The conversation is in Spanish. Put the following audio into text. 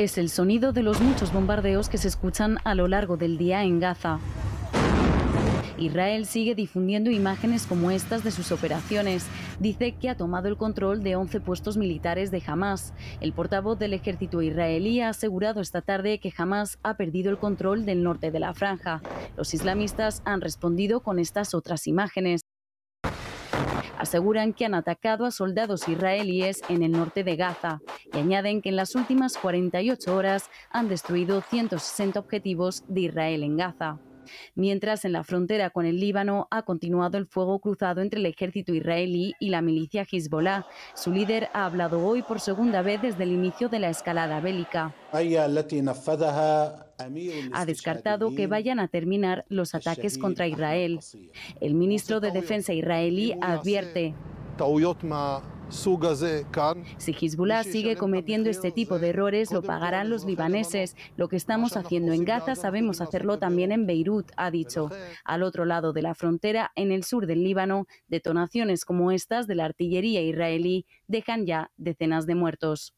Es el sonido de los muchos bombardeos que se escuchan a lo largo del día en Gaza. Israel sigue difundiendo imágenes como estas de sus operaciones. Dice que ha tomado el control de 11 puestos militares de Hamas. El portavoz del ejército israelí ha asegurado esta tarde que Hamas ha perdido el control del norte de la franja. Los islamistas han respondido con estas otras imágenes aseguran que han atacado a soldados israelíes en el norte de Gaza y añaden que en las últimas 48 horas han destruido 160 objetivos de Israel en Gaza mientras en la frontera con el Líbano ha continuado el fuego cruzado entre el ejército israelí y la milicia Hezbollah. Su líder ha hablado hoy por segunda vez desde el inicio de la escalada bélica. Ha descartado que vayan a terminar los ataques contra Israel. El ministro de Defensa israelí advierte si Hezbollah sigue cometiendo este tipo de errores, lo pagarán los libaneses. Lo que estamos haciendo en Gaza sabemos hacerlo también en Beirut, ha dicho. Al otro lado de la frontera, en el sur del Líbano, detonaciones como estas de la artillería israelí dejan ya decenas de muertos.